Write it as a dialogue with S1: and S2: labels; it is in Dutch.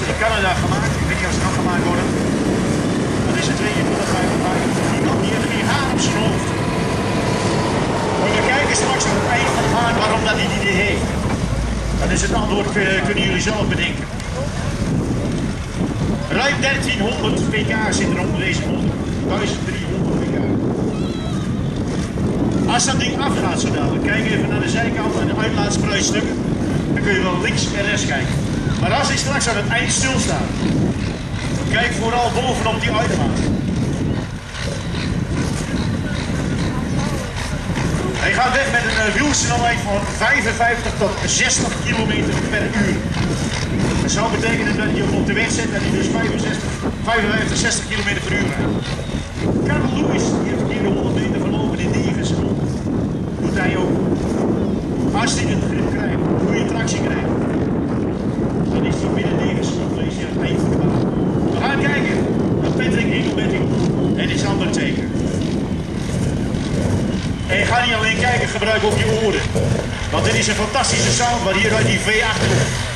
S1: is in Canada gemaakt. Ik weet niet of ze nog gemaakt worden. Dat is het 22,55. Die man die heeft meer haar op we kijken straks aan het eind van het waarom dat hij die heeft. Dat is het antwoord, eh, kunnen jullie zelf bedenken. Ruim 1300 pk zit er onder deze motor. 1300 pk. Als dat ding afgaat zo dadelijk, kijk even naar de zijkant en de uitlaatspruitstuk. Dan kun je wel links en rechts kijken. Maar als hij straks aan het eind stilstaat, kijk vooral bovenop die uitlaat. Hij gaat weg met een uh, wielsnelheid van 55 tot 60 km per uur. Dat zou betekenen dat je op de weg zet en hij dus 65, 55, 60 km per uur rijdt. Carl Lewis die heeft een keer de 100 meter verlopen in 9 seconden. Doet hij ook. Als hij het grip krijgt, goede tractie krijgt, dan is hij binnen 9 seconden is hij aan het eind van de baan. We gaan kijken naar Patrick Engelbetting en his undertaker. En je kijken, gebruik ook je oren. Want dit is een fantastische sound waar hier uit die V8 komt.